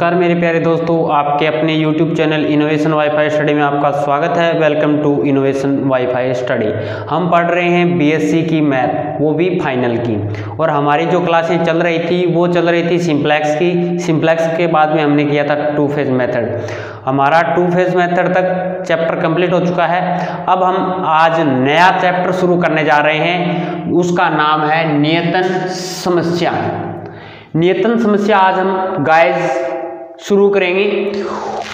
नमस्कार मेरे प्यारे दोस्तों, आपके अपने YouTube channel innovation WiFi study में आपका स्वागत है। Welcome to innovation WiFi study हम पढ़ रहे हैं बीएससी की मैथ वो भी फाइनल की। और हमारी जो क्लासें चल रही थी, वो चल रही थी सिंप्लेक्स की। सिंप्लेक्स के बाद में हमने किया था टू फ़ेज़ मेथड हमारा टू फ़ेज़ मेथड तक चैप्टर कंप्लीट हो चुका है। अब हम आज नया चैप्टर शुरू करने जा रहे हैं। उसका नाम है नियतन समस्या। नियतन समस्या आज हम गाइस शुरू करेंगे।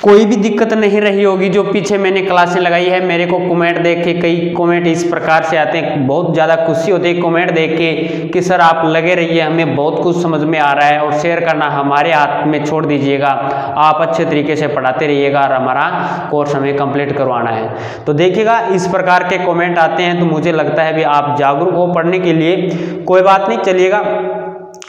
कोई भी दिक्कत नहीं रही होगी, जो पीछे मैंने क्लासें लगाई है, मेरे को कमेंट देख के कई कमेंट इस प्रकार से आते हैं। बहुत ज़्यादा खुशी होती है कमेंट देख के कि, सर, आप लगे रहिए, हमें बहुत कुछ समझ में आ रहा है और शेयर करना हमारे हाथ में छोड़ दीजिएगा। आप अच्छे तरीके से पढ़ाते रहिएगा और हमारा कोर्स हमें कंप्लीट करवाना है। तो देखिएगा, इस प्रकार के कॉमेंट आते हैं तो मुझे लगता है भी आप जागरूक हो पढ़ने के लिए। कोई बात नहीं, चलिएगा।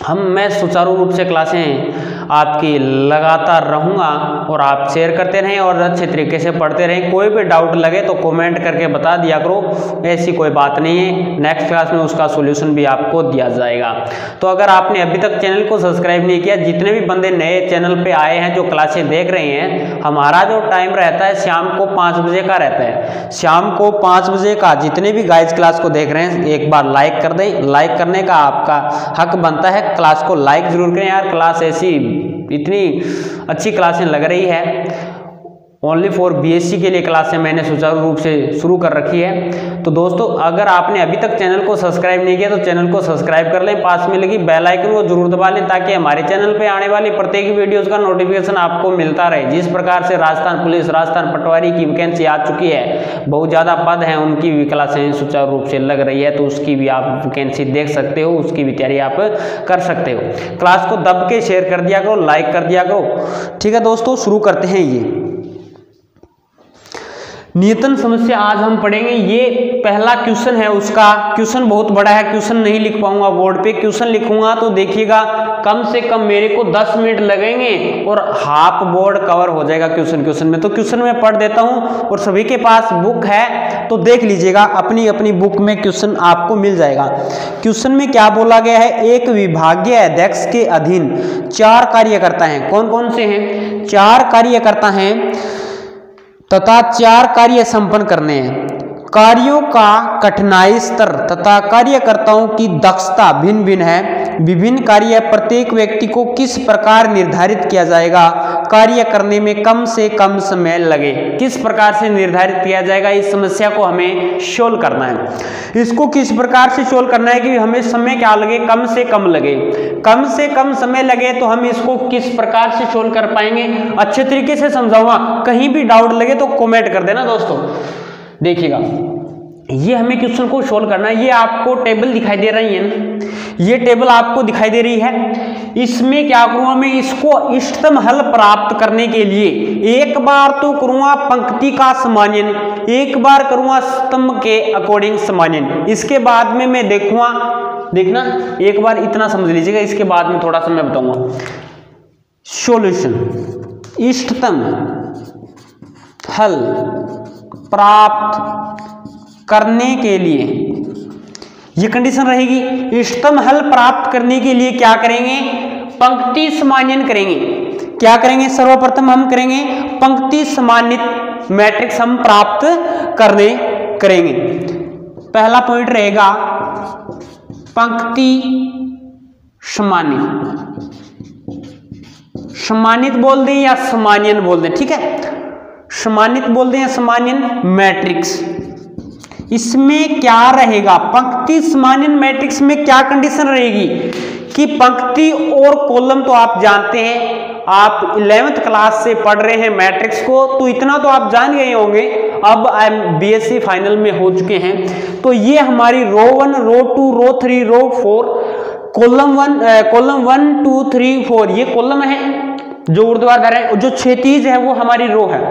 हम, मैं सुचारू रूप से क्लासें आपकी लगातार रहूँगा और आप शेयर करते रहें और अच्छे तरीके से पढ़ते रहें। कोई भी डाउट लगे तो कमेंट करके बता दिया करो। ऐसी कोई बात नहीं है। नेक्स्ट क्लास में उसका सोल्यूशन भी आपको दिया जाएगा। तो अगर आपने अभी तक चैनल को सब्सक्राइब नहीं किया, जितने भी बंदे नए चैनल पर आए हैं, जो क्लासें देख रहे हैं, हमारा जो टाइम रहता है शाम को पाँच बजे का रहता है। शाम को पाँच बजे का जितने भी गाइज़ क्लास को देख रहे हैं, एक बार लाइक कर दें। लाइक करने का आपका हक बनता है। क्लास को लाइक ज़रूर करें यार। क्लास ऐसी इतनी अच्छी क्लासें लग रही है। ओनली फॉर बीएससी के लिए क्लासें मैंने सुचारू रूप से शुरू कर रखी है। तो दोस्तों, अगर आपने अभी तक चैनल को सब्सक्राइब नहीं किया तो चैनल को सब्सक्राइब कर लें। पास में लगी बेल आइकन को ज़रूर दबा लें, ताकि हमारे चैनल पे आने वाली प्रत्येक वीडियोस का नोटिफिकेशन आपको मिलता रहे। जिस प्रकार से राजस्थान पुलिस, राजस्थान पटवारी की वैकेंसी आ चुकी है, बहुत ज़्यादा पद हैं, उनकी भी क्लासें सुचारू रूप से लग रही है तो उसकी भी आप वैकेंसी देख सकते हो, उसकी भी तैयारी आप कर सकते हो। क्लास को दब के शेयर कर दिया करो लाइक कर दिया करो। ठीक है दोस्तों, शुरू करते हैं ये। नियतन समस्या आज हम पढ़ेंगे। ये पहला क्वेश्चन है उसका। क्वेश्चन बहुत बड़ा है। क्वेश्चन नहीं लिख पाऊँगा बोर्ड पे। क्वेश्चन लिखूँगा तो देखिएगा, कम से कम मेरे को 10 मिनट लगेंगे और हाफ़ बोर्ड कवर हो जाएगा क्वेश्चन। क्वेश्चन में तो क्वेश्चन में पढ़ देता हूँ और सभी के पास बुक है तो देख लीजिएगा अपनी अपनी बुक में क्वेश्चन आपको मिल जाएगा। क्वेश्चन में क्या बोला गया है? एक विभागीय अध्यक्ष के अधीन चार कार्यकर्ता हैं। कौन कौन से हैं? चार कार्यकर्ता हैं। तथा चार कार्य संपन्न करने हैं। कार्यों का कठिनाई स्तर तथा कार्यकर्ताओं की दक्षता भिन्न भिन्न है। विभिन्न कार्य प्रत्येक व्यक्ति को किस प्रकार निर्धारित किया जाएगा? कार्य करने में कम से कम समय लगे। किस प्रकार से निर्धारित किया जाएगा? इस समस्या को हमें सोल्व करना है। इसको किस प्रकार से सोल्व करना है कि हमें समय क्या लगे कम से कम लगे? कम से कम समय लगे तो हम इसको किस प्रकार से सोल्व कर पाएँगे? अच्छे तरीके से समझाऊँगा। कहीं भी डाउट लगे तो कॉमेंट कर देना दोस्तों। देखिएगा। ये हमें क्वेश्चन को सोल्व करना है। ये आपको टेबल दिखाई दे रही है ना? ये टेबल आपको दिखाई दे रही है। इसमें क्या करूँगा मैं? इसको इष्टतम हल प्राप्त करने के लिए एक बार तो करूँगा पंक्ति का समान्यन, एक बार करूँगा स्तंभ के अकॉर्डिंग समान्यन। इसके बाद में मैं देखूँगा, देखना, एक बार इतना समझ लीजिएगा, इसके बाद में थोड़ा सा मैं बताऊँगा। सोल्यूशन इष्टतम हल प्राप्त करने के लिए। ये कंडीशन रहेगी, इष्टतम हल प्राप्त करने के लिए क्या करेंगे? पंक्ति समान्यन करेंगे। क्या करेंगे? सर्वप्रथम हम करेंगे, पंक्ति समान्वित मैट्रिक्स हम प्राप्त करने करेंगे। पहला पॉइंट रहेगा, पंक्ति समान्य सम्मानित बोल दें या समान्यन बोल दें, ठीक है? सम्मानित बोल दें या समान्यन मैट्रिक्स। इसमें क्या रहेगा? पंक्ति समान्यन मैट्रिक्स में क्या कंडीशन रहेगी? कि पंक्ति और कॉलम तो आप जानते हैं, आप इलेवेंथ क्लास से पढ़ रहे हैं मैट्रिक्स को तो इतना तो आप जान गए होंगे। अब आई बीएससी फाइनल में हो चुके हैं। तो ये हमारी row one row two row three row four column one column one two three four ये कॉलम है जो ऊर्ध्वाधर है। जो क्षैतिज है, वो हमारी रो है।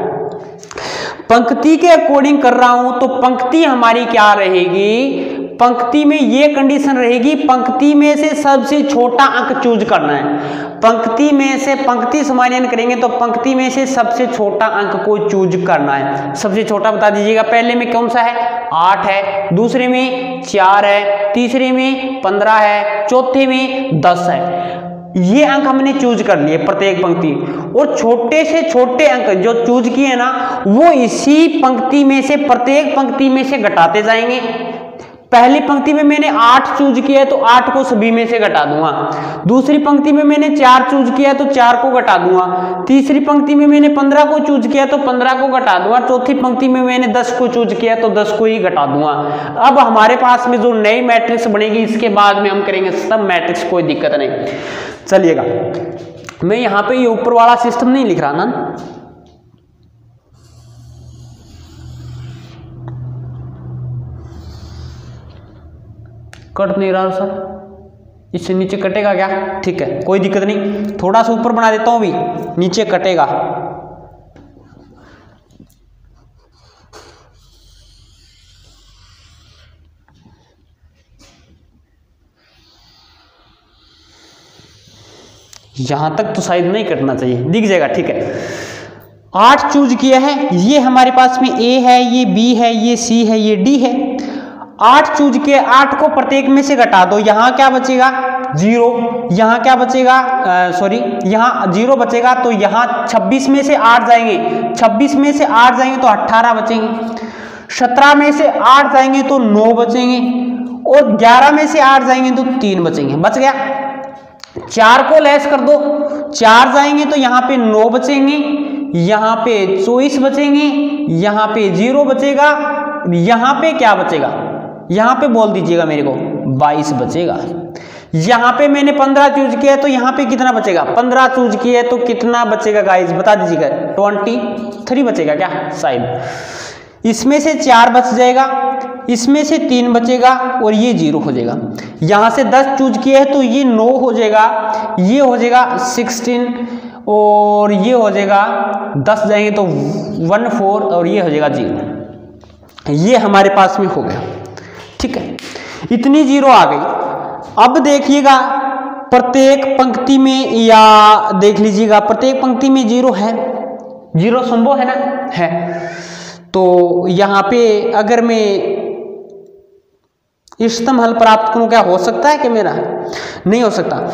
पंक्ति के अकॉर्डिंग कर रहा हूँ तो पंक्ति हमारी क्या रहेगी? पंक्ति में ये कंडीशन रहेगी, पंक्ति में से सबसे छोटा अंक चूज़ करना है। पंक्ति में से पंक्ति समान्यन करेंगे तो पंक्ति में से सबसे छोटा अंक को चूज़ करना है। सबसे छोटा बता दीजिएगा, पहले में कौन सा है? आठ है। दूसरे में चार है। तीसरे में पंद्रह है। चौथे में दस है। ये अंक हमने चूज़ कर लिए प्रत्येक पंक्ति। और छोटे से छोटे अंक जो चूज़ किए ना, वो इसी पंक्ति में से प्रत्येक पंक्ति में से घटाते जाएँगे। पहली पंक्ति में मैंने आठ चूज़ किया है तो आठ को सभी में से घटा दूँगा। दूसरी पंक्ति में मैंने चार चूज़ किया है तो चार को घटा दूँगा। तीसरी पंक्ति में मैंने पंद्रह को चूज़ किया तो पंद्रह को घटा दूँगा। चौथी पंक्ति में मैंने दस को चूज़ किया तो दस को ही घटा दूँगा। अब हमारे पास में जो नई मैट्रिक्स बनेगी, इसके बाद में हम करेंगे सब मैट्रिक्स, कोई दिक्कत नहीं। चलिएगा। मैं यहाँ पे ये ऊपर वाला सिस्टम नहीं लिख रहा ना। कट नहीं रहा सर। इससे नीचे कटेगा क्या? ठीक है, कोई दिक्कत नहीं। थोड़ा सा ऊपर बना देता हूँ भी नीचे कटेगा। यहाँ तक तो शायद नहीं कटना चाहिए। दिख जाएगा, ठीक है। आठ चूज़ किया है। ये हमारे पास में ए है, ये बी है, ये सी है, ये डी है। आठ चूज़ के आठ को प्रत्येक में से घटा दो। यहाँ क्या बचेगा? ज़ीरो। यहाँ क्या बचेगा? सॉरी यहाँ ज़ीरो बचेगा तो यहाँ 26 में से आठ जाएँगे। 26 में से आठ जाएँगे तो 18 बचेंगे। 17 में से आठ जाएँगे तो नौ बचेंगे। और 11 में से आठ जाएँगे तो तीन बचेंगे। बच गया? चार को लेस कर दो। चार जाएँगे तो यहाँ पे नौ बचेंगे। यहाँ पे चौबीस बचेंगे। यहाँ पे ज़ीरो बचेगा। यहाँ पे क्या बचेगा? यहाँ पे बोल दीजिएगा मेरे को 22 बचेगा। यहाँ पे मैंने 15 चूज़ किया है तो यहाँ पे कितना बचेगा? 15 चूज़ किया है तो कितना बचेगा गाइस बता दीजिएगा। 23 बचेगा क्या? शायद इसमें से चार बच जाएगा, इसमें से तीन बचेगा, और ये ज़ीरो हो जाएगा। यहाँ से 10 चूज़ किया है तो ये नौ हो जाएगा, ये हो जाएगा 16 और ये हो जाएगा 10 जाएँगे तो वन फोर और ये हो जाएगा ज़ीरो। ये हमारे पास में हो गया। ठीक है। इतनी ज़ीरो आ गई। अब देखिएगा, प्रत्येक पंक्ति में या देख लीजिएगा, प्रत्येक पंक्ति में ज़ीरो है। ज़ीरो संभव है ना? है। तो यहाँ पे अगर मैं इष्टतम हल प्राप्त करूँ, क्या हो सकता है कि मेरा? नहीं हो सकता।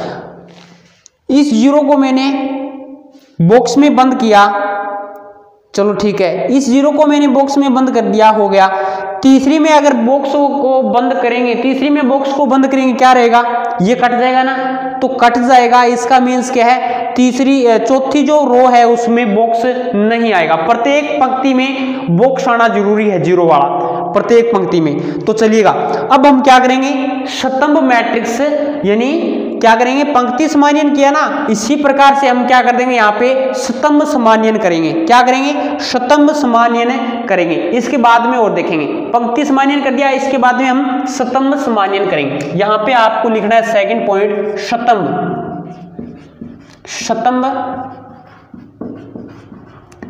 इस ज़ीरो को मैंने बॉक्स में बंद किया चलो ठीक है। इस ज़ीरो को मैंने बॉक्स में बंद कर दिया, हो गया। तीसरी में अगर बॉक्स को बंद करेंगे, तीसरी में बॉक्स को बंद करेंगे, क्या रहेगा? ये कट जाएगा ना? तो कट जाएगा, इसका मीन्स क्या है? तीसरी चौथी जो रो है, उसमें बॉक्स नहीं आएगा। प्रत्येक पंक्ति में बॉक्स आना ज़रूरी है, ज़ीरो वाला। प्रत्येक पंक्ति में। तो चलिएगा। अब हम क्या करेंगे? शतंब मैट्रिक्स यानी क्या करेंगे? पंक्ति समान्यन किया ना? इसी प्रकार से हम क्या कर देंगे? यहाँ पे स्तंभ समान्यन करेंगे। क्या करेंगे? स्तंभ समान्यन करेंगे। इसके बाद में और देखेंगे। पंक्ति समान्यन कर दिया, इसके बाद में हम स्तंभ समान्यन करेंगे। यहाँ पे आपको लिखना है सेकंड पॉइंट शतंभ शतंभ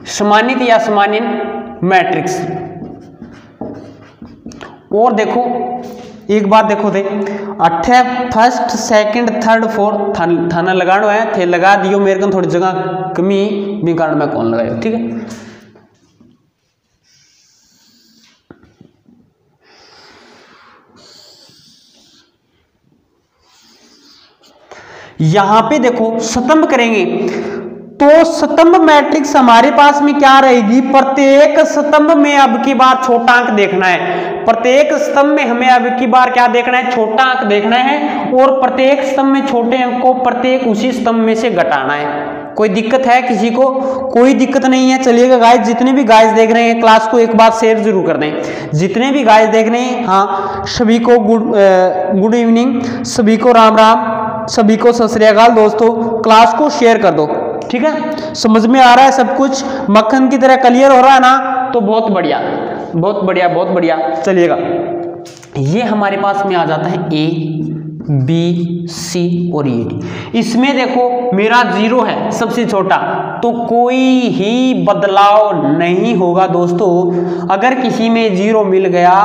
समानित या समान्यन मैट्रिक्स और देखो एक बात देखो थे। अठे फ़र्स्ट सेकंड थर्ड फोर्थ थाना लगानो है, थे लगा दियो, मेरे को थोड़ी जगह कमी भी कारण मैं कौन लगायो, ठीक है? यहाँ पे देखो, स्तंभ करेंगे। तो स्तंभ मैट्रिक्स हमारे पास में क्या रहेगी? प्रत्येक स्तंभ में अब की बार छोटा अंक देखना है। प्रत्येक स्तंभ में हमें अब की बार क्या देखना है? छोटा अंक देखना है और प्रत्येक स्तंभ में छोटे अंक को प्रत्येक उसी स्तंभ में से घटाना है। कोई दिक्कत है किसी को? कोई दिक्कत नहीं है। चलिएगा गाइस जितने भी गाइस देख रहे हैं क्लास को एक बार शेयर ज़रूर कर दें। जितने भी गाइस देख रहे हैं हाँ सभी को गुड गुड इवनिंग सभी को राम राम, सभी को सत दोस्तों क्लास को शेयर कर दो। ठीक है? समझ में आ रहा है सब कुछ? मक्खन की तरह क्लियर हो रहा है ना? तो बहुत बढ़िया बहुत बढ़िया बहुत बढ़िया। चलिएगा। ये हमारे पास में आ जाता है ए बी सी और ई डी इसमें देखो, मेरा ज़ीरो है, सबसे छोटा। तो कोई ही बदलाव नहीं होगा दोस्तों। अगर किसी में ज़ीरो मिल गया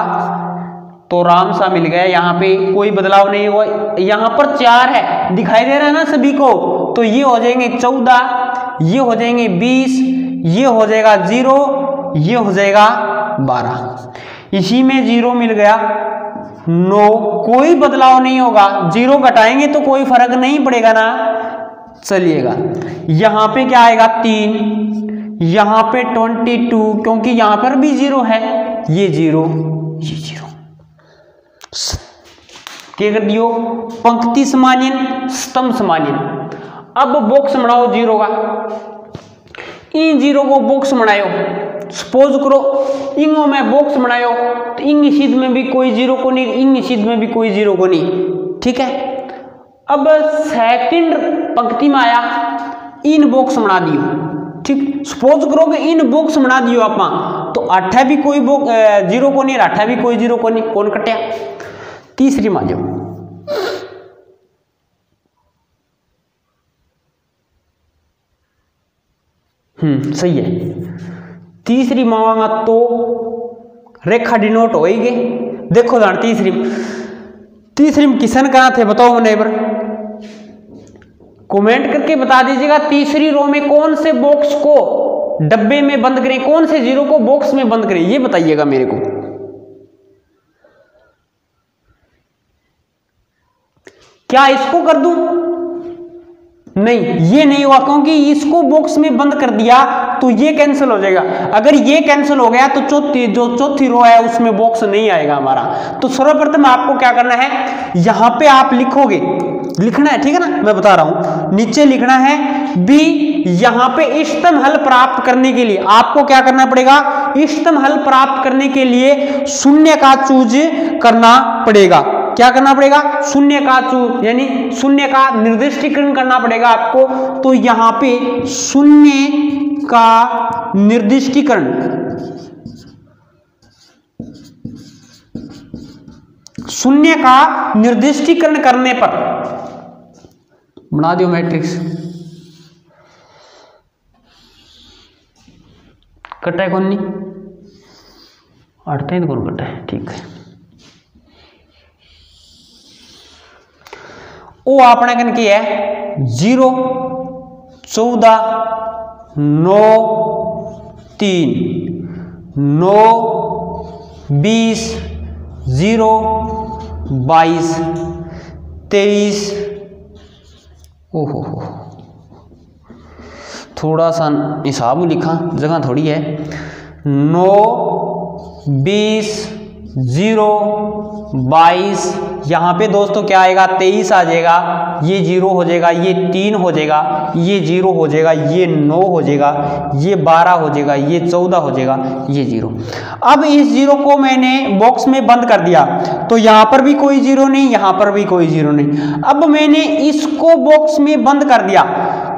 तो राम सा मिल गया। यहाँ पे कोई बदलाव नहीं हुआ। यहाँ पर चार है। दिखाई दे रहा है ना सभी को? तो ये हो जाएँगे चौदह, ये हो जाएँगे बीस, ये हो जाएगा ज़ीरो ये हो जाएगा बारह। इसी में ज़ीरो मिल गया। नो कोई बदलाव नहीं होगा। ज़ीरो घटाएँगे तो कोई फ़र्क नहीं पड़ेगा ना। चलिएगा। यहाँ पे क्या आएगा? तीन। यहाँ पे ट्वेंटी टू क्योंकि यहाँ पर भी ज़ीरो है। ये ज़ीरो ये ज़ीरो क्या कर दियो? पंक्ति समानीन, स्तंभ समानीन। अब बॉक्स बनाओ ज़ीरो का। इन ज़ीरो को बॉक्स बनायो सपोज़ करो, इंगो में बॉक्स बनायो तो इंग सिद्ध में भी कोई ज़ीरो को नहीं, इंग सिद्ध में भी कोई ज़ीरो को नहीं, ठीक है? अब सेकंड पंक्ति में आया, इन बॉक्स बना दियो, ठीक? सपोज़ करो कि इन बॉक्स बना दियो आप तो अठा भी कोई ज़ीरो को नहीं अठा भी कोई ज़ीरो को नहीं, कौन कटिया तीसरी मान जाओ। हम्म सही है। तीसरी मांगा तो रेखा डिनोट होएगी देखो जान तीसरी तीसरी में किसन कहा थे बताओ मैंने पर कमेंट करके बता दीजिएगा, तीसरी रो में कौन से बॉक्स को डब्बे में बंद करें, कौन से ज़ीरो को बॉक्स में बंद करें, ये बताइएगा मेरे को। क्या इसको कर दूँ? नहीं, ये नहीं हुआ, क्योंकि इसको बॉक्स में बंद कर दिया तो ये कैंसिल हो जाएगा। अगर ये कैंसिल हो गया तो चौथी, जो चौथी रो है, उसमें बॉक्स नहीं आएगा हमारा। तो सर्वप्रथम आपको क्या करना है, यहाँ पे आप लिखोगे। लिखना है, ठीक है ना? मैं बता रहा हूँ। नीचे लिखना है बी यहाँ पे इष्टतम हल प्राप्त करने के लिए। आपको क्या करना पड़ेगा? इष्टतम हल प्राप्त करने के लिए शून्य का चूज़ करना पड़ेगा। क्या करना पड़ेगा? शून्य का चू, यानी शून्य का निर्दिष्टीकरण करना पड़ेगा आपको। तो यहाँ पे शून्य का निर्दिष्टीकरण। शून्य का निर्दिष्टीकरण करने पर, बना दियो मैट्रिक्स कटा है कौन नहीं? अटते तो कौन कटा है, ठीक है। वो अपने कन की है? ज़ीरो, चौदह, नौ, तीन। नौ, बीस, ज़ीरो, बाईस, तेईस। ओहो हो। थोड़ा सा हिसाब लिखा, जगह थोड़ी है। नौ, बीस, ज़ीरो बाईस। यहाँ पे दोस्तों क्या आएगा? तेईस आ जाएगा। ये ज़ीरो हो जाएगा, ये तीन हो जाएगा, ये ज़ीरो हो जाएगा, ये नौ हो जाएगा, ये बारह हो जाएगा, ये चौदह हो जाएगा, ये ज़ीरो। अब इस ज़ीरो को मैंने बॉक्स में बंद कर दिया। तो यहाँ पर भी कोई ज़ीरो नहीं, यहाँ पर भी कोई ज़ीरो नहीं। अब मैंने इसको बॉक्स में बंद कर दिया।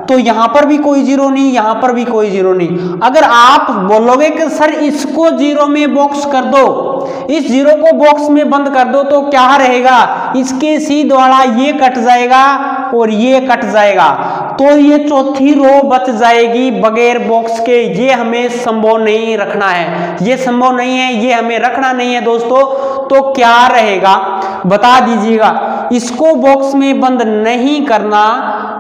तो यहाँ पर भी कोई ज़ीरो नहीं, यहाँ पर भी कोई ज़ीरो नहीं। अगर आप बोलोगे कि, सर, इसको ज़ीरो में बॉक्स कर दो, इस ज़ीरो को बॉक्स में बंद कर दो तो क्या रहेगा? इसके सी द्वारा ये कट जाएगा और ये कट जाएगा। तो ये चौथी रो बच जाएगी बगैर बॉक्स के। ये हमें संभव नहीं रखना है। ये संभव नहीं है, ये हमें रखना नहीं है दोस्तों। तो क्या रहेगा? बता दीजिएगा। इसको बॉक्स में बंद नहीं करना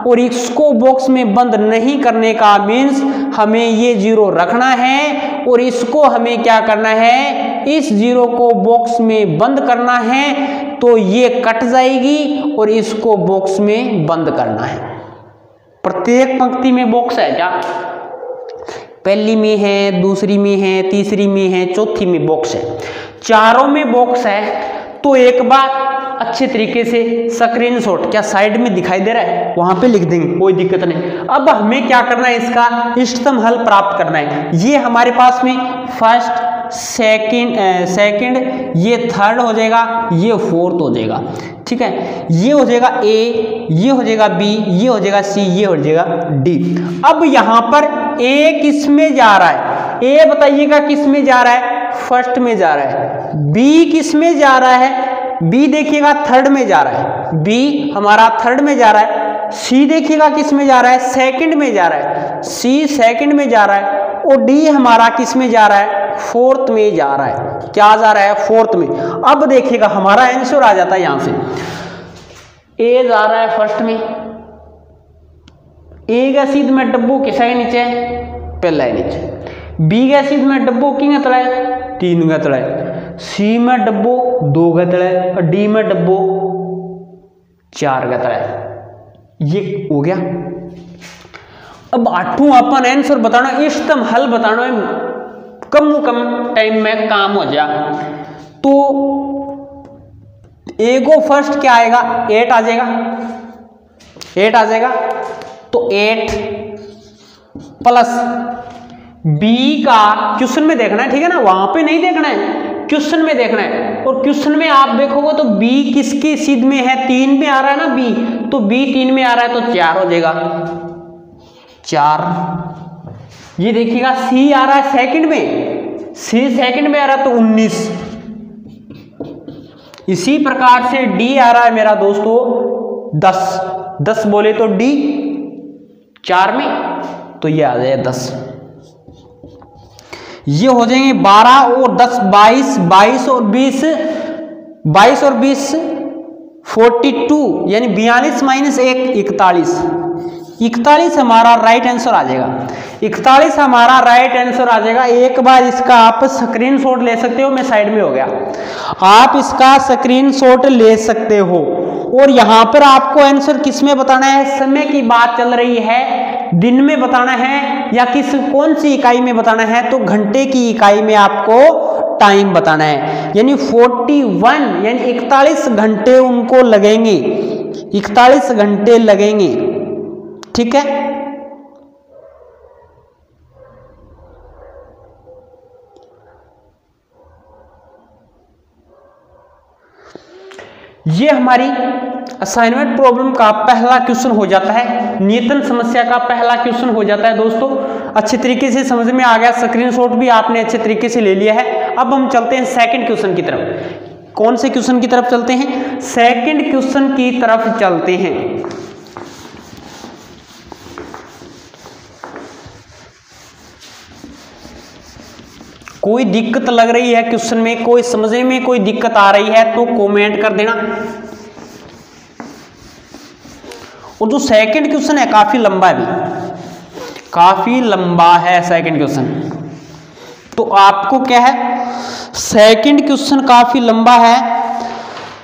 और इसको बॉक्स में बंद नहीं करने का मीन्स हमें ये ज़ीरो रखना है और इसको हमें क्या करना है? इस ज़ीरो को बॉक्स में बंद करना है तो ये कट जाएगी और इसको बॉक्स में बंद करना है। प्रत्येक पंक्ति में बॉक्स है क्या? पहली में है, दूसरी में है, तीसरी में है, चौथी में बॉक्स है। चारों में बॉक्स है तो एक बार अच्छे तरीके से स्क्रीन शॉट क्या साइड में दिखाई दे रहा है? वहाँ पे लिख देंगे, कोई दिक्कत नहीं। अब हमें क्या करना है इसका? इष्टतम हल प्राप्त करना है। ये हमारे पास में फ़र्स्ट सेकंड सेकंड ये थर्ड हो जाएगा, ये फोर्थ हो जाएगा। ठीक है? ये हो जाएगा ए ये हो जाएगा बी ये हो जाएगा सी ये हो जाएगा डी अब यहाँ पर ए किसमें जा रहा है? ए बताइएगा किसमें जा रहा है? फ़र्स्ट में जा रहा है। बी किसमें जा रहा है? बी देखिएगा थर्ड में जा रहा है। बी हमारा थर्ड में जा रहा है। सी देखिएगा किसमें जा रहा है? सेकंड में जा रहा है। सी सेकंड में जा रहा है और डी हमारा किसमें जा रहा है? फोर्थ में जा रहा है। क्या जा रहा है? फोर्थ में। अब देखिएगा हमारा आंसर आ जाता है यहाँ से। ए जा रहा है फ़र्स्ट में। ए का सीध में डब्बू किसा के नीचे पहला है नीचे। बी का सीध में डब्बू की तला है? तीन का तला है। सी में डब्बो, दो गतड़ा है और डी में डब्बो, चार गतड़ा। है ये हो गया। अब आठों अपन आंसर बताना, इष्टतम हल बताना है। कम कम टाइम में काम हो जा। तो ए को फ़र्स्ट क्या आएगा? एट आ जाएगा। एट आ जाएगा। तो एट प्लस बी का क्वेश्चन में देखना है, ठीक है ना? वहाँ पे नहीं देखना है। क्वेश्चन में देखना है। और क्वेश्चन में आप देखोगे तो बी किसकी सिद्ध में है? तीन में आ रहा है ना बी तो बी तीन में आ रहा है तो चार हो जाएगा। चार। ये देखिएगा सी आ रहा है सेकंड में। सी सेकंड में आ रहा है तो उन्नीस। इसी प्रकार से डी आ रहा है मेरा दोस्तों, दस। दस बोले तो डी चार में तो ये आ जाए दस। ये हो जाएँगे बारह और दस, बाईस बाईस और बीस, बाईस और बीस फोर्टी टू यानी बयालीस माइनस एक, इकतालीस। इकतालीस हमारा राइट आंसर आ जाएगा। इकतालीस हमारा राइट आंसर आ जाएगा। एक बार इसका आप स्क्रीनशॉट ले सकते हो, मैं साइड में हो गया। आप इसका स्क्रीनशॉट ले सकते हो। और यहाँ पर आपको आंसर किसमें बताना है? समय की बात चल रही है। दिन में बताना है या किस कौन सी इकाई में बताना है तो घंटे की इकाई में आपको टाइम बताना है। यानी 41 यानी 41 घंटे उनको लगेंगे। 41 घंटे लगेंगे। ठीक है? ये हमारी असाइनमेंट प्रॉब्लम का पहला क्वेश्चन हो जाता है। नियतन समस्या का पहला क्वेश्चन हो जाता है दोस्तों। अच्छे तरीके से समझ में आ गया। स्क्रीनशॉट भी आपने अच्छे तरीके से ले लिया है। अब हम चलते हैं सेकंड क्वेश्चन की तरफ़। कौन से क्वेश्चन की तरफ़ चलते हैं? सेकंड क्वेश्चन की तरफ़ चलते हैं। कोई दिक्कत लग रही है क्वेश्चन में? कोई समझने में कोई दिक्कत आ रही है तो कमेंट कर देना। और जो सेकंड क्वेश्चन है, काफ़ी लंबा है भी काफ़ी लंबा है सेकंड क्वेश्चन तो आपको क्या है? सेकंड क्वेश्चन काफ़ी लंबा है।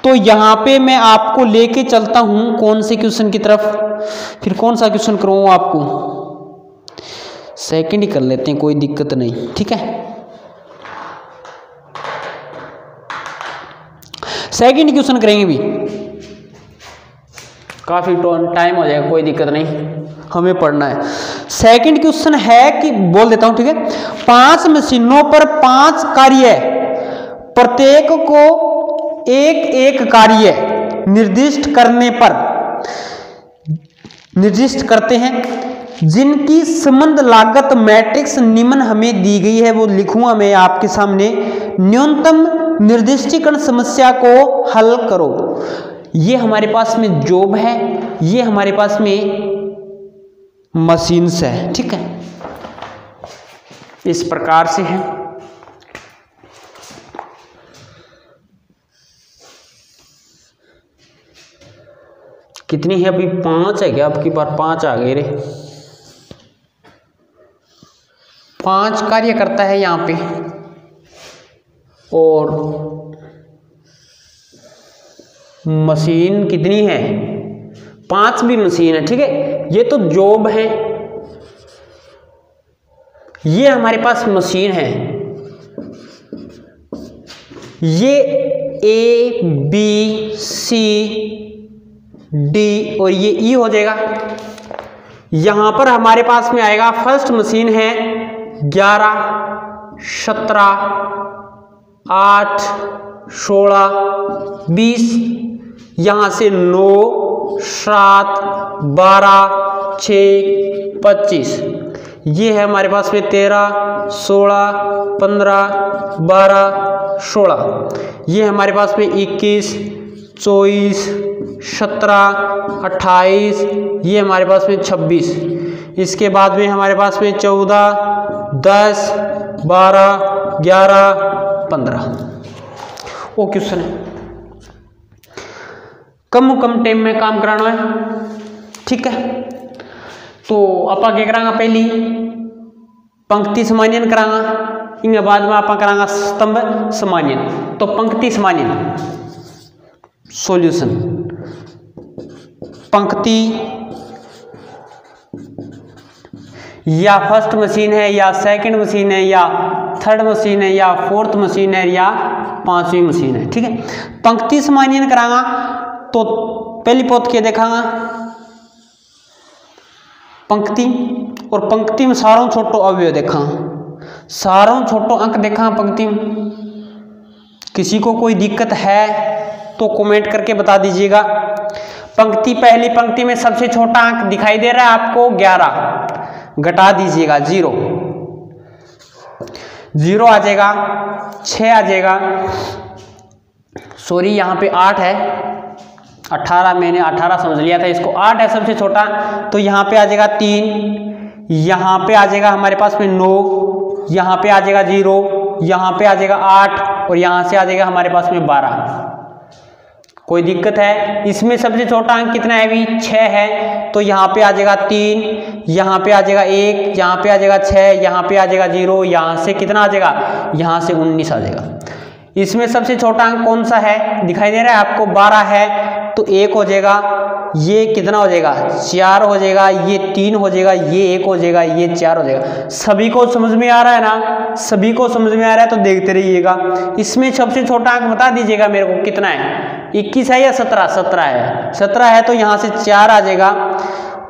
तो यहाँ पे मैं आपको लेके चलता हूँ कौन से क्वेश्चन की तरफ़। फिर कौन सा क्वेश्चन करूँ आपको? सेकंड ही कर लेते हैं, कोई दिक्कत नहीं, ठीक है? सेकंड क्वेश्चन करेंगे भी। काफ़ी टाइम हो जाएगा, कोई दिक्कत नहीं। हमें पढ़ना है। सेकंड क्वेश्चन है कि बोल देता हूँ, ठीक है? पाँच मशीनों पर पाँच कार्य प्रत्येक को एक एक कार्य निर्दिष्ट करने पर, निर्दिष्ट करते हैं। जिनकी संबंध लागत मैट्रिक्स निम्न हमें दी गई है, वो लिखूँगा मैं आपके सामने। न्यूनतम निर्दिष्टीकरण समस्या को हल करो। ये हमारे पास में जॉब है, ये हमारे पास में मशीन्स है, ठीक है? इस प्रकार से है। कितनी है अभी? पाँच है क्या? आपकी बार पाँच आ गए रे। पाँच कार्य करता है यहाँ पे। और मशीन कितनी है? पाँच भी मशीन है, ठीक है? ये तो जॉब है। ये हमारे पास मशीन है। ये ए बी सी डी और ये ई e हो जाएगा। यहाँ पर हमारे पास में आएगा फ़र्स्ट मशीन है ग्यारह, सत्रह, आठ, सोलह, बीस यहाँ से नौ, सात, बारह छ पच्चीस। ये है हमारे पास में तेरह, सोलह, पंद्रह, बारह, सोलह। ये हमारे पास में इक्कीस, चौबीस, सत्रह, अट्ठाईस, ये हमारे पास में छब्बीस। इसके बाद में हमारे पास में चौदह, दस, बारह, ग्यारह, पंद्रह। वो क्वेश्चन है। कम कम टाइम में काम कराना है। ठीक है? तो आप क्या करा पहली? पंक्ति समान्यन करांगा। इन बाद में आप करा स्तंभ समान्यन। तो पंक्ति समान्यन। सॉल्यूशन पंक्ति या फ़र्स्ट मशीन है, या सेकंड मशीन है, या थर्ड मशीन है, या फोर्थ मशीन है, या पांचवी मशीन है। ठीक है? पंक्ति समान्यन करांगा। तो पहली पोत के देखांगा। पंक्ति, और पंक्ति में सारों छोटो अवयव देखा सारों छोटो अंक देखा पंक्ति में। किसी को कोई दिक्कत है तो कमेंट करके बता दीजिएगा। पंक्ति, पहली पंक्ति में सबसे छोटा अंक दिखाई दे रहा है आपको, ग्यारह। घटा दीजिएगा, ज़ीरो। ज़ीरो आ जाएगा छ आ जाएगा। सॉरी यहाँ पे आठ है। अठारह, मैंने अठारह समझ लिया था, इसको आठ है सबसे छोटा तो यहाँ पे आ जाएगा तीन, यहाँ पे आ जाएगा हमारे पास में नौ, यहाँ पे आ जाएगा ज़ीरो, यहाँ पे आ जाएगा आठ, और यहाँ से आ जाएगा हमारे पास में बारह। कोई दिक्कत है? इसमें सबसे छोटा अंक कितना है अभी? छः है तो यहाँ पे आ जाएगा तीन, यहाँ पे आ जाएगा एक, यहाँ पे आ जाएगा छः यहाँ पे आ जाएगा ज़ीरो, यहाँ से कितना आ जाएगा? यहाँ से उन्नीस आ जाएगा। इसमें सबसे छोटा अंक कौन सा है? दिखाई दे रहा है आपको, बारह है तो एक हो जाएगा, ये कितना हो जाएगा? चार हो जाएगा, ये तीन हो जाएगा, ये एक हो जाएगा, ये चार हो जाएगा। सभी को समझ में आ रहा है ना? सभी को समझ में आ रहा है तो देखते रहिएगा। इसमें सबसे छोटा अंक बता दीजिएगा मेरे को, कितना है? इक्कीस है या सत्रह? सत्रह है। सत्रह है तो यहाँ से चार आ जाएगा।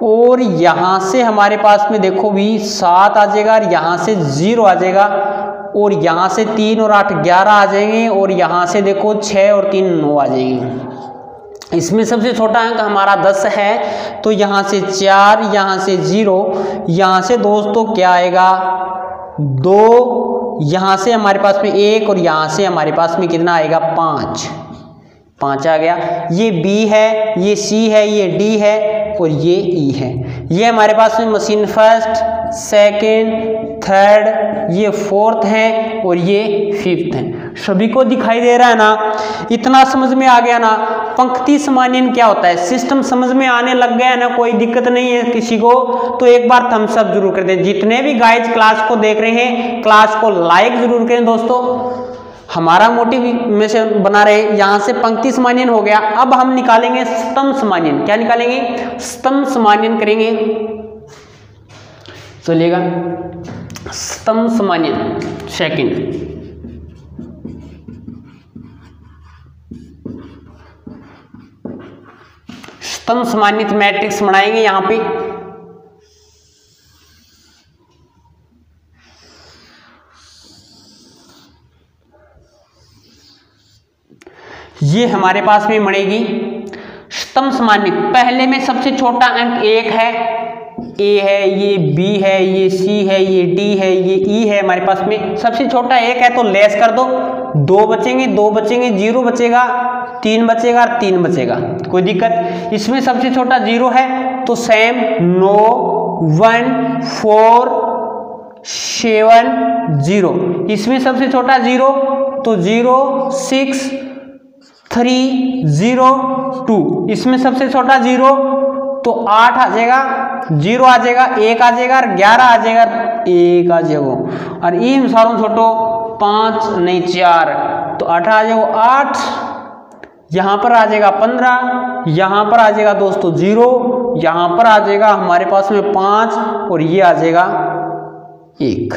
और यहाँ से हमारे पास में देखो भी, सात आ जाएगा और यहाँ से ज़ीरो आ जाएगा। और यहाँ से तीन और आठ ग्यारह आ जाएँगे और यहाँ से देखो छः और तीन नौ आ जाएँगे। इसमें सबसे छोटा अंक हमारा दस है तो यहाँ से चार, यहाँ से ज़ीरो, यहाँ से दोस्तों क्या आएगा? दो, यहाँ से हमारे पास में एक और यहाँ से हमारे पास में कितना आएगा? पाँच। पाँच आ गया। ये बी है, ये सी है, ये डी है और ये ई e है। ये हमारे पास में मशीन फ़र्स्ट सेकंड थर्ड ये फोर्थ है और ये फिफ्थ है। सभी को दिखाई दे रहा है ना? इतना समझ में आ गया ना? पंक्ति समान्यन क्या होता है? सिस्टम समझ में आने लग गया है ना? कोई दिक्कत नहीं है किसी को। तो एक बार थम्स अप ज़रूर कर दें। जितने भी गाइज़ क्लास को देख रहे हैं क्लास को लाइक ज़रूर करें दोस्तों। हमारा मोटिव में से बना रहे, यहाँ से पंक्ति समान्यन हो गया। अब हम निकालेंगे स्तंभ समान्यन। क्या निकालेंगे? स्तंभ समान्यन करेंगे। चलिएगा। स्तंभ समान्यन। सेकंड स्तंभ समान्वित मैट्रिक्स बनाएँगे यहाँ पे। ये हमारे पास में बनेगी स्तंभ समान्वित पहले में सबसे छोटा अंक एक है। ए है, ये बी है, ये सी है, ये डी है, ये ई e है हमारे पास में। सबसे छोटा एक है तो लेस कर दो। दो बचेंगे दो बचेंगे, ज़ीरो बचेगा, तीन बचेगा और तीन बचेगा। कोई दिक्कत? इसमें सबसे छोटा ज़ीरो है तो same no one four seven zero इसमें सबसे छोटा ज़ीरो तो zero six three zero two इसमें सबसे छोटा ज़ीरो तो आठ आ जाएगा ज़ीरो आ जाएगा, एक आ जाएगा, और ग्यारह आ जाएगा एक आ जाएगा। और इन सारों छोटो, पाँच, नहीं, चार। तो आठ आ जाएगा, आठ। यहाँ पर आ जाएगा पंद्रह, यहाँ पर आ जाएगा दोस्तों ज़ीरो यहाँ पर आ जाएगा हमारे पास में पाँच, और ये आ जाएगा एक।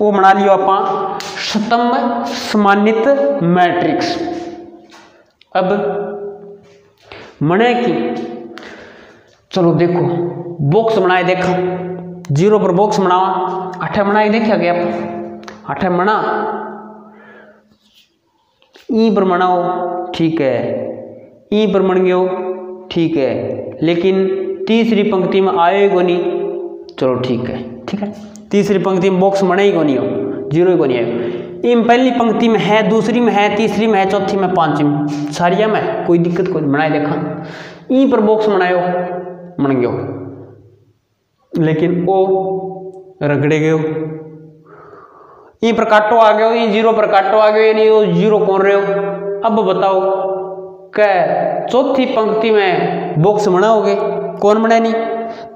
वो बना लियो आप स्तंभ समान्वित मैट्रिक्स। अब मने की, चलो देखो, बॉक्स बनाए देखा, ज़ीरो पर बॉक्स बनावा अठे बनाए देखा गया अठे बना ई पर बनाओ ठीक है, ई पर बन गयो, ठीक है, लेकिन तीसरी पंक्ति में आएगा नहीं, चलो ठीक है ठीक है। तीसरी पंक्ति में बॉक्स बने ही को नहीं हो, ज़ीरो ही को नहीं आएगा इन पहली पंक्ति में है, दूसरी में है, तीसरी में है, चौथी में, पांचवी में। सारिया में कोई दिक्कत कोई बनाए देखा। ई पर बॉक्स बनायो बन गयो। लेकिन ओ रगड़े गयो। ई पर काटो आ गयो, ई ज़ीरो पर काटो आ गयो, यानी ज़ीरो कौन रहे हो? अब बताओ, कै चौथी पंक्ति में बॉक्स बनाओगे कौन बने नहीं?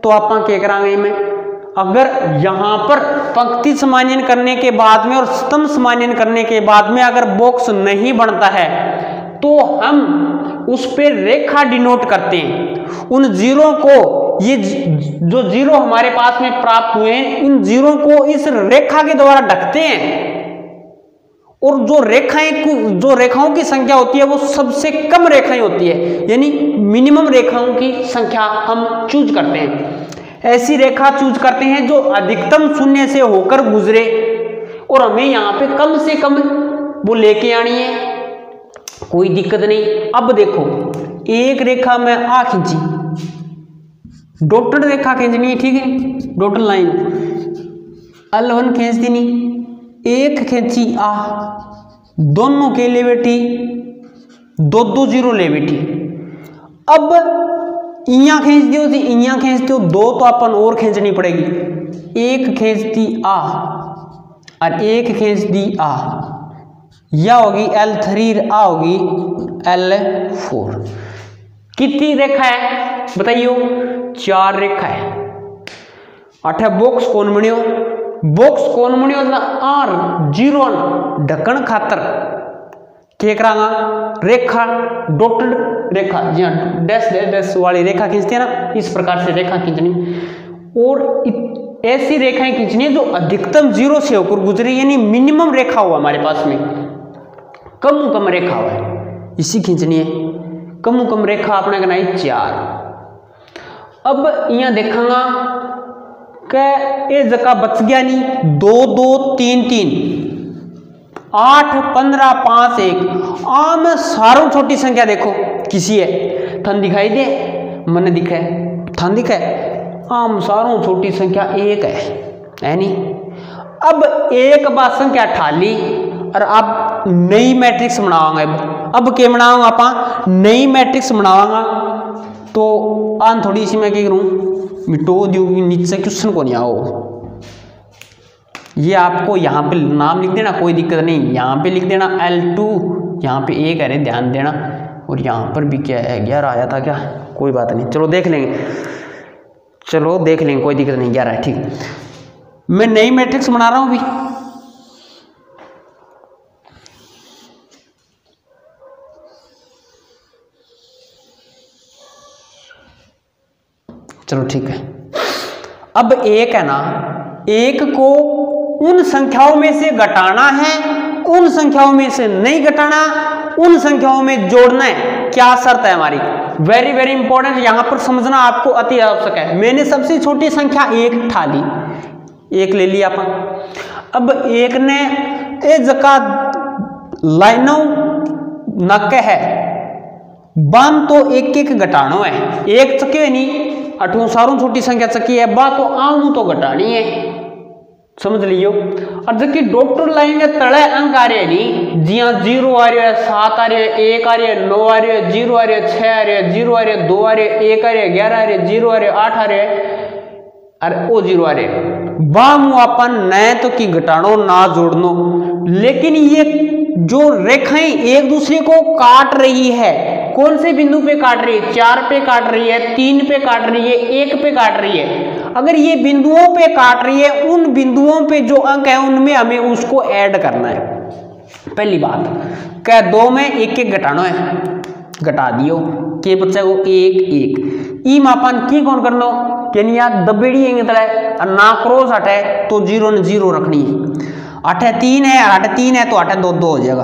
तो आप क्या करांगे में अगर यहाँ पर पंक्ति समान्यन करने के बाद में और स्तंभ समान्यन करने के बाद में अगर बॉक्स नहीं बनता है तो हम उस पर रेखा डिनोट करते हैं। उन ज़ीरो को ये जो ज़ीरो हमारे पास में प्राप्त हुए हैं, उन ज़ीरो को इस रेखा के द्वारा ढकते हैं। और जो रेखाएँ जो रेखाओं की संख्या होती है, वो सबसे कम रेखाएँ होती है। यानी मिनिमम रेखाओं की संख्या हम चूज़ करते हैं। ऐसी रेखा चूज़ करते हैं जो अधिकतम शून्य से होकर गुजरे। और हमें यहाँ पे कम से कम वो लेके आनी है। कोई दिक्कत नहीं। अब देखो, एक रेखा में आ खींची। डॉटेड रेखा खींचनी है ठीक है? Dotted line. एल वन खींच देनी, एक खींची, आ। दोनों के लिए बैठी दो दो ज़ीरो ले बैठी अब इया खींच दियो जी इया खींच दियो दो तो अपन और खींचनी पड़ेगी। एक खींच दी आ और एक खींच दी आ। या होगी एल थ्री आ होगी एल फोर कितनी रेखा है? बताइयो, चार रेखा है। अठ बॉक्स कौन बनियो? बॉक्स कौन बनियो? आर ज़ीरो ढक्कन खातर। के करांगा रेखा डॉटेड रेखा, जी हाँ डैश डैश डैश वाली रेखा खींचते हैं ना, इस प्रकार से रेखा खींचनी। और ऐसी रेखाएँ खींचनी है जो अधिकतम ज़ीरो से होकर गुजरे, यानी मिनिमम रेखा हो हमारे पास में। कम कम रेखा हुआ है। इसी खींचनी है। कम कम रेखा अपने है चार। अब यहाँ देखांगा कि ये जगह बच गया नहीं। दो दो, तीन तीन। आठ, पंद्रह, पाँच, एक। आम सारों छोटी संख्या देखो। किसी है? थन दिखाई दे। मन दिखे। थन दिखे। आम सारों छोटी संख्या एक है। है नहीं? अब एक बात संख्या ठाली, और अब नई मैट्रिक्स बनावांगे। अब क्या बनाऊँगा आप? नई मैट्रिक्स बनावांगा। तो आन थोड़ी सी मैं क्या करूँ? मिटो दूँगी नीचे क्वेश्चन को नहीं आओ। ये आपको यहाँ पे नाम लिख देना, कोई दिक्कत नहीं। यहाँ पे लिख देना L2 यहाँ पे एक है ध्यान देना। और यहाँ पर भी क्या है? ग्यारह आया था क्या? कोई बात नहीं। चलो देख लेंगे। चलो देख लेंगे, कोई दिक्कत नहीं। ग्यारह ठीक। मैं नई मैट्रिक्स बना रहा हूँ अभी। चलो ठीक है। अब एक है ना, एक को उन संख्याओं में से घटाना है, उन संख्याओं में से नहीं घटाना, उन संख्याओं में जोड़ना है। क्या शर्त है हमारी? वेरी वेरी इंपॉर्टेंट यहाँ पर समझना आपको अति आवश्यक है। मैंने सबसे छोटी संख्या एक ठा ली। एक ले लिया अपन। अब एक ने एक जगह लाइनों नक है बान तो एक एक घटानो है। एक चके नहीं, अठू सारों छोटी संख्या चकी है। बा तो आऊ तो घटानी है। समझ लियो और जबकि डॉक्टर लाइन में तड़े अंक आ रहे नहीं जी हाँ ज़ीरो आ रही है सात आ रही है एक आ रही है नौ आ रही है ज़ीरो आ रही है छह आ रही है ज़ीरो आ रही है दो आ रही है एक आ रही है ग्यारह आ रही है ज़ीरो आ रही है आठ आ रही है अरे ओ ज़ीरो आ रहे बामू अपन नए तो की घटानो ना जोड़नो लेकिन ये जो रेखाएँ एक दूसरे को काट रही है कौन से बिंदु पे काट रही है चार पे काट रही है तीन पे काट रही है एक पे काट रही है अगर ये बिंदुओं पे काट रही है, उन बिंदुओं पे जो अंक है, उनमें हमें उसको ऐड करना है। पहली बात क्या दो में एक एक घटाना है। घटा दियो। के बच्चे को एक एक। ई मापन की कौन कर लो यानी यार दबेड़ी है ना क्रॉस हटे तो ज़ीरो ने ज़ीरो रखनी है। अठे तीन है अठे तीन है तो अठे दो दो हो जाएगा।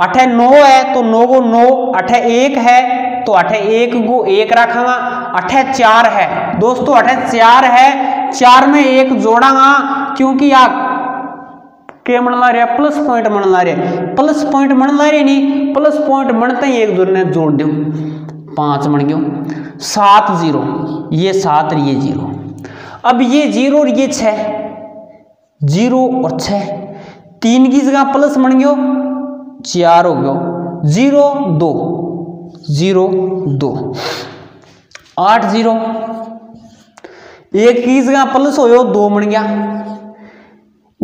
अठे नौ है तो नौ को नौ। अठे एक है तो अठे एक को एक रखांगा, अठे चार है। दोस्तों, अठे चार है, चार में एक जोड़ांगा, क्योंकि आप के मन ला रहे प्लस पॉइंट मन ला रहे प्लस पॉइंट मन ला रहे नहीं, प्लस पॉइंट बनते ही एक दूर ने जोड़ दो पाँच बन गयो। सात ज़ीरो। ये सात और ये ज़ीरो। अब ये ज़ीरो और ये छह। ज़ीरो और छ तीन की जगह प्लस बन गयो। चार हो गयो। ज़ीरो, दो। ज़ीरो दो। आठ ज़ीरो। एक की प्लस हो दो बन गया।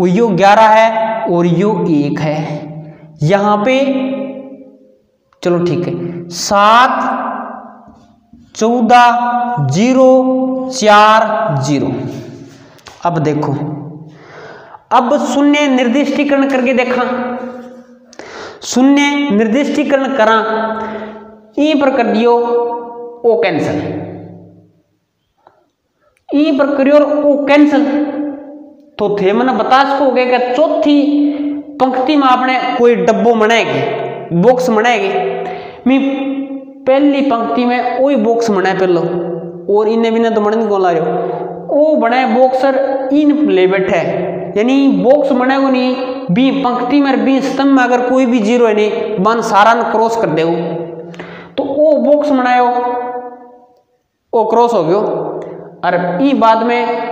यो ग्यारह है और यो एक है। यहाँ पे, चलो ठीक है। सात, चौदह, ज़ीरो, चार, ज़ीरो। अब देखो। अब शून्य निर्दिष्टीकरण करके देखा। शून्य निर्दिष्टीकरण करा। ई पर ओ कैंसल। ई पर करियो ओ कैंसल। तो थे मैंने बता सको कि चौथी पंक्ति में आपने कोई डब्बो बनाएगी बॉक्स बनाएगी मैं पहली पंक्ति में वही बॉक्स बनाए पहलो, और इन्हें भी तो मन को ला रहे हो। वो बनाए बॉक्सर इन ले बैठे यानी बॉक्स बने को नहीं, बी पंक्ति में बी स्तंभ में अगर कोई भी ज़ीरो है नहीं, बन सारा क्रॉस कर दे तो वो बॉक्स बनायो वो क्रॉस हो गयो। और ई बाद में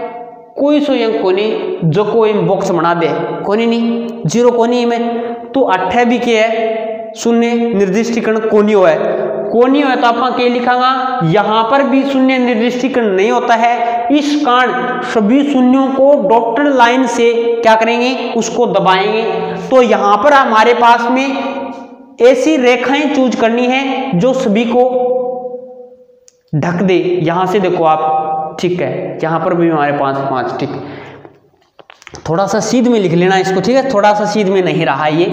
कोई सो अंक को नहीं जो कोई बॉक्स बना दे। कोनी नहीं, ज़ीरो कोनी में। तो अठे भी क्या है शून्य निर्दिष्टीकरण कोनी हो है कोनी हो है तो आप क्या लिखागा, यहाँ पर भी शून्य निर्दिष्टीकरण नहीं होता है। इस कारण सभी शून्यों को डॉक्टर लाइन से क्या करेंगे, उसको दबाएँगे। तो यहाँ पर हमारे पास में ऐसी रेखाएँ चूज़ करनी है जो सभी को ढक दे। यहाँ से देखो आप, ठीक है, यहाँ पर भी हमारे पास पाँच, ठीक। थोड़ा सा सीध में लिख लेना इसको, ठीक है, थोड़ा सा सीध में नहीं रहा ये।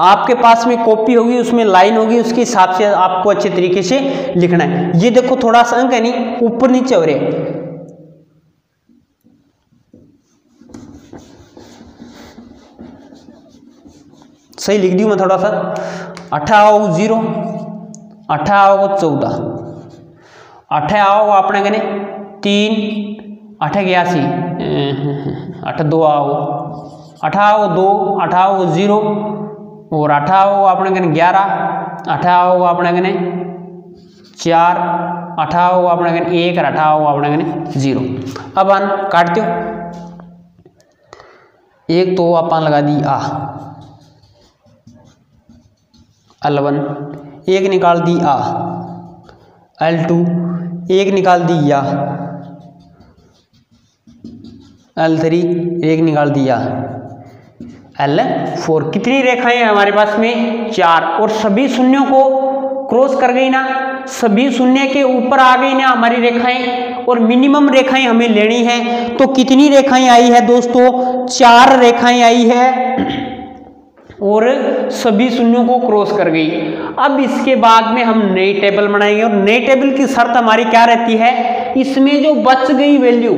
आपके पास में कॉपी होगी, उसमें लाइन होगी, उसके हिसाब से आपको अच्छे तरीके से लिखना है। ये देखो थोड़ा सा अंक है, नहीं, ऊपर नीचे हो रहे सही लिख दी मैं थोड़ा सा। अठारह ज़ीरो अठारह चौदह। अठे आओ अपने कने तीन, अठ ग्यासी अठ दो आओ। अठाओ दो, अठाओ ज़ीरो, और अठाओ अपने कने ग्यारह, अठाओ अपने कने चार, अठाओ अपने कने एक, और अठाओ अपने कने ज़ीरो। अब अन काट दो एक तो अपन लगा दी आ अलेवन एक निकाल दी आ एल टू एक निकाल दिया एल थ्री एक निकाल दिया एल फोर कितनी रेखाएँ हैं हमारे पास में? चार। और सभी शून्यों को क्रॉस कर गई ना, सभी शून्य के ऊपर आ गई ना हमारी रेखाएँ, और मिनिमम रेखाएँ हमें लेनी है। तो कितनी रेखाएँ आई है दोस्तों? चार रेखाएँ आई है। और सभी शून्यों को क्रॉस कर गई। अब इसके बाद में हम नई टेबल बनाएँगे और नई टेबल की शर्त हमारी क्या रहती है? इसमें जो बच गई वैल्यू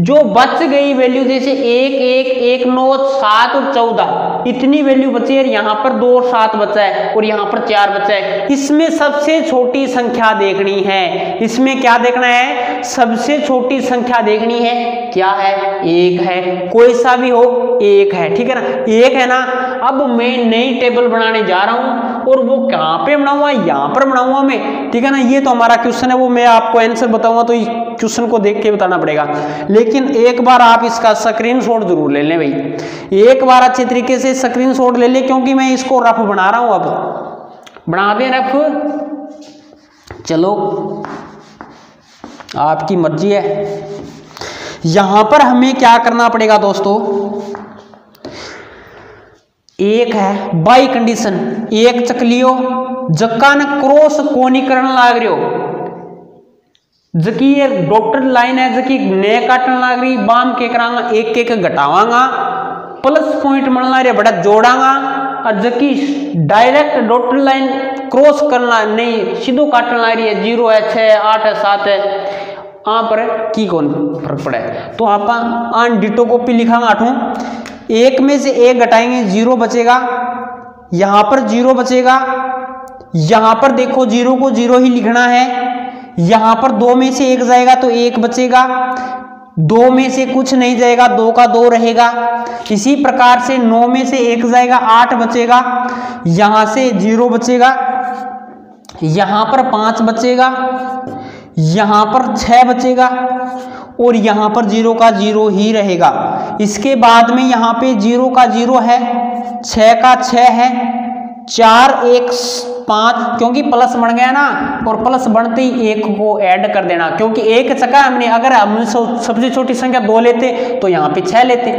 जो बच गई वैल्यू जैसे एक एक एक, नौ, सात और चौदह, इतनी वैल्यू बची है यहाँ पर दो और सात बचा है और यहाँ पर चार बचा है। इसमें सबसे छोटी संख्या देखनी है। इसमें क्या देखना है? सबसे छोटी संख्या देखनी है। क्या है? एक है। कोई सा भी हो, एक है। ठीक है ना? एक है ना? अब मैं नई टेबल बनाने जा रहा हूँ। और वो कहाँ पे बनाऊँगा यहाँ पर बनाऊँगा मैं ठीक है ना? ये तो हमारा क्वेश्चन है, वो मैं आपको आंसर बताऊँगा तो क्वेश्चन को देख के बताना पड़ेगा। लेकिन एक बार आप इसका स्क्रीन ज़रूर ले लें भाई। एक बार अच्छे तरीके से स्क्रीन ले लें, क्योंकि मैं इसको रफ बना रहा हूँ अब। बना दें रफ चलो। आपकी मर्ज़ी है। यहाँ पर हमें क्या करना पड़ेगा दोस्तों? एक है बाई कंडीशन एक चकलियो जक्का ने क्रॉस कोनीकरण लाग रही हो जकी ये डॉक्टर लाइन है, जकी ने काटन लाग रही, बाम के करांगा, एक एक घटावांगा प्लस पॉइंट मिलना रे बड़ा जोड़ांगा, और जकी डायरेक्ट डॉक्टर लाइन क्रॉस करना नहीं, सीधो काटन ला रही है, ज़ीरो है छः आठ है, सात है। आ पर की कौन फ़र्क पड़ा? तो आप आन डिटो कॉपी लिखांगा आठों। एक में से एक घटाएँगे, ज़ीरो बचेगा। यहाँ पर ज़ीरो बचेगा। यहाँ पर देखो, ज़ीरो को ज़ीरो ही लिखना है। यहाँ पर दो में से एक जाएगा तो एक बचेगा। दो में से कुछ नहीं जाएगा, दो का दो रहेगा। इसी प्रकार से नौ में से एक जाएगा, आठ बचेगा। यहाँ से ज़ीरो बचेगा। यहाँ पर पाँच बचेगा। यहाँ पर छह बचेगा। और यहाँ पर ज़ीरो का ज़ीरो ही रहेगा। इसके बाद में यहाँ पे ज़ीरो का ज़ीरो है, छ का छ है, चार एक पाँच, क्योंकि प्लस बन गया ना, और प्लस बनते ही एक को ऐड कर देना, क्योंकि एक चका हमने, अगर हम सबसे छोटी संख्या दो लेते तो यहाँ पे छः लेते,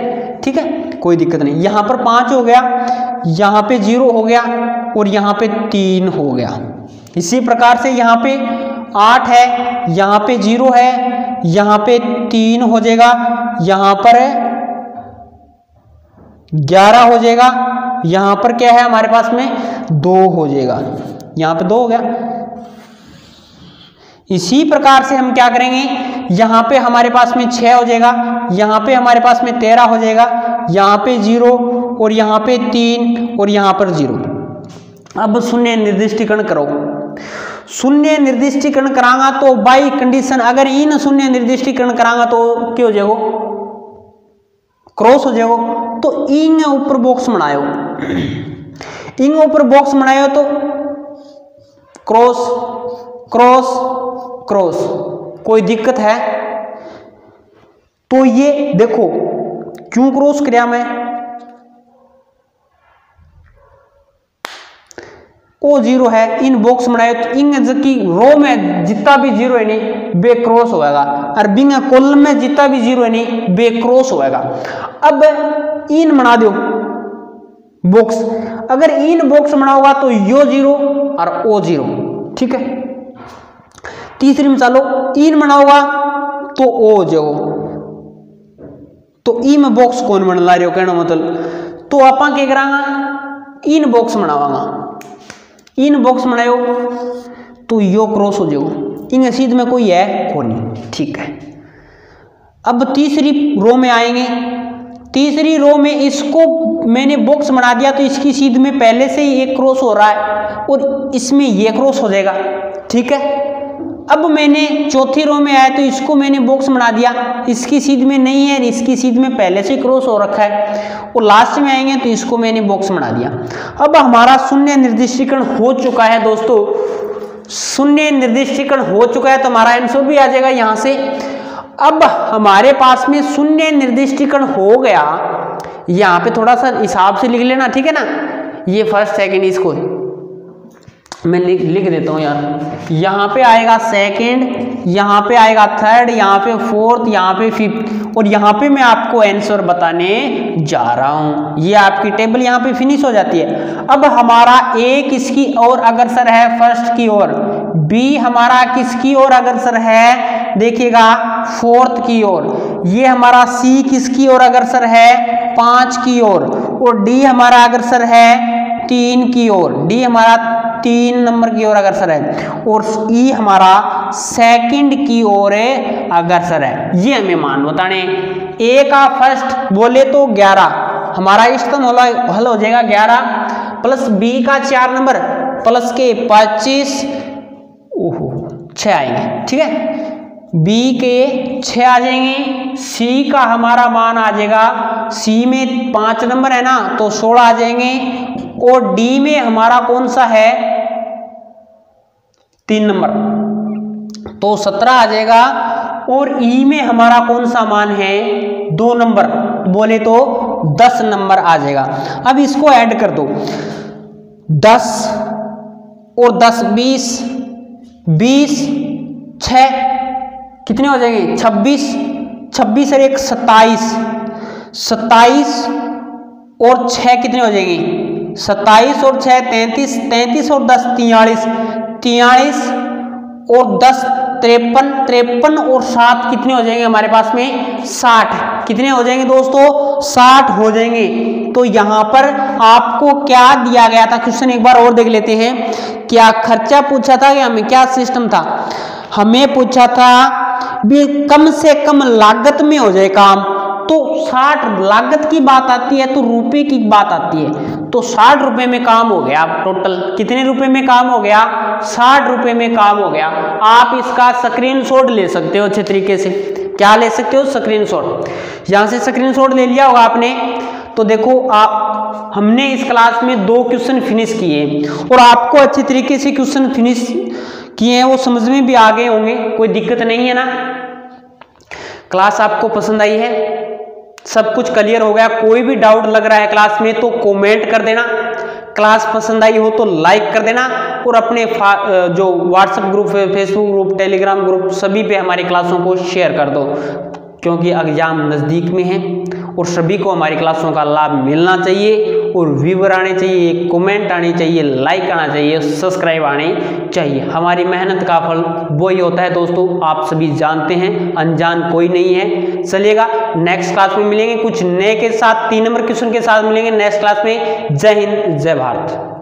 ठीक है? कोई दिक्कत नहीं। यहाँ पर पाँच हो गया, यहाँ पे ज़ीरो हो गया, और यहाँ पे तीन हो गया। इसी प्रकार से यहाँ पे आठ है, यहाँ पे ज़ीरो है यहाँ पे तीन हो जाएगा, यहाँ पर ग्यारह हो जाएगा, यहाँ पर क्या है हमारे पास में? दो हो जाएगा। यहाँ पे दो हो गया। इसी प्रकार से हम क्या करेंगे? यहाँ पे हमारे पास में छः हो जाएगा, यहाँ पे हमारे पास में तेरह हो जाएगा, यहाँ पे ज़ीरो और यहाँ पे तीन और यहाँ पर ज़ीरो। अब शून्य निर्दिष्टीकरण करो। शून्य निर्दिष्टीकरण करांगा तो बाई कंडीशन अगर इन शून्य निर्दिष्टीकरण करांगा तो क्या हो जाएगा? क्रॉस हो जाएगा। तो इंग ऊपर बॉक्स बनायो। इंग ऊपर बॉक्स बनायो तो क्रॉस क्रॉस क्रॉस कोई दिक्कत है? तो ये देखो, क्यों क्रॉस क्रिया मैं? ओ ज़ीरो है, इन बॉक्स बनाए तो इन की रो में जितना भी ज़ीरो है नहीं, बे क्रॉस होएगा। और बिंग कॉलम में जितना भी ज़ीरो है नहीं, बे क्रॉस होएगा। अब इन बना दो बॉक्स अगर इन बॉक्स बनाओगा तो यो ज़ीरो और ओ ज़ीरो, ठीक है? तीसरी में चलो इन बनाओगा तो ओ जो। तो ई में बॉक्स कौन बन ला रहे हो? कहना मतलब तो आप क्या करांगा? इन बॉक्स बनावांगा। इन बॉक्स बनायो तो यो क्रॉस हो जाओ। इन सीध में कोई है कोनी ठीक है। अब तीसरी रो में आएँगे। तीसरी रो में इसको मैंने बॉक्स बना दिया तो इसकी सीध में पहले से ही एक क्रॉस हो रहा है, और इसमें ये क्रॉस हो जाएगा। ठीक है? अब मैंने चौथी रो में आया तो इसको मैंने बॉक्स बना दिया। इसकी सीध में नहीं है, इसकी सीध में पहले से क्रॉस हो रखा है। और लास्ट में आएँगे तो इसको मैंने बॉक्स बना दिया। अब हमारा शून्य निर्दिष्टीकरण हो चुका है दोस्तों। शून्य निर्दिष्टीकरण हो चुका है तो हमारा आंसर भी आ जाएगा यहाँ से। अब हमारे पास में शून्य निर्दिष्टीकरण हो गया। यहाँ पे थोड़ा सा हिसाब से लिख लेना, ठीक है ना? ये फ़र्स्ट सेकंड इसको मैं लिख लिख देता हूँ यार। यहाँ पे आएगा सेकंड यहाँ पे आएगा थर्ड यहाँ पे फोर्थ यहाँ पे फिफ्थ और यहाँ पे मैं आपको आंसर बताने जा रहा हूँ। ये आपकी टेबल यहाँ पे फिनिश हो जाती है। अब हमारा ए किसकी और अग्रसर है? फ़र्स्ट की ओर। बी हमारा किसकी ओर अग्रसर है? देखिएगा फोर्थ की ओर। ये हमारा सी किसकी ओर अग्रसर है? पाँच की ओर। और डी हमारा अग्रसर है? तीन की ओर डी हमारा तीन नंबर की ओर अग्रसर है, और ई e हमारा सेकंड की ओर अग्रसर है। ये हमें मान बताने। ए का फ़र्स्ट बोले तो ग्यारह। हमारा इष्टतम हल हो जाएगा ग्यारह प्लस बी का चार नंबर प्लस के पच्चीस, ओहो छः आएँगे, ठीक है? बी के छः आ जाएँगे सी का हमारा मान आ जाएगा सी में पाँच नंबर है ना तो सोलह आ जाएँगे और डी में हमारा कौन सा है? तीन नंबर। तो सत्रह आ जाएगा और ई में हमारा कौन सा मान है? दो नंबर। बोले तो दस नंबर आ जाएगा। अब इसको ऐड कर दो। दस और दस बीस बीस छ कितने हो जाएँगे? छब्बीस। छब्बीस और एक सत्ताईस। सत्ताईस और छ कितने हो जाएँगे? सत्ताईस और छः तैंतीस तैंतीस और दस, तियालीस तियालीस और दस, तिरपन तिरपन और सात कितने हो जाएँगे हमारे पास में? साठ। कितने हो जाएँगे दोस्तों? साठ हो जाएँगे। तो यहाँ पर आपको क्या दिया गया था? क्वेश्चन एक बार और देख लेते हैं। क्या खर्चा पूछा था या हमें क्या सिस्टम था? हमें पूछा था, भी कम से कम लागत में हो जाए काम। तो साठ लागत की बात आती है तो रुपए की बात आती है। तो साठ रुपए में काम हो गया टोटल कितने रुपए में काम हो गया? साठ रुपए में काम हो गया। आप इसका स्क्रीनशॉट ले सकते हो अच्छे तरीके से। क्या ले सकते हो? स्क्रीनशॉट यहाँ से स्क्रीनशॉट ले लिया होगा आपने। तो देखो, आप, हमने इस क्लास में दो क्वेश्चन फिनिश किए और आपको अच्छे तरीके से क्वेश्चन फिनिश किए हैं, वो समझ में भी आ गए होंगे। कोई दिक्कत नहीं है ना? क्लास आपको पसंद आई है? सब कुछ क्लियर हो गया। कोई भी डाउट लग रहा है क्लास में तो कमेंट कर देना। क्लास पसंद आई हो तो लाइक कर देना और अपने जो WhatsApp group Facebook group Telegram group सभी पे हमारी क्लासों को शेयर कर दो। क्योंकि एग्ज़ाम नज़दीक में है और सभी को हमारी क्लासों का लाभ मिलना चाहिए। और व्यूवर आने चाहिए कमेंट आने चाहिए लाइक आना चाहिए सब्सक्राइब आने चाहिए। हमारी मेहनत का फल वही होता है दोस्तों, आप सभी जानते हैं, अनजान कोई नहीं है। चलिएगा नेक्स्ट क्लास में मिलेंगे कुछ नए के साथ, तीन नंबर क्वेश्चन के साथ मिलेंगे। नेक्स्ट क्लास में जय हिंद, जय भारत।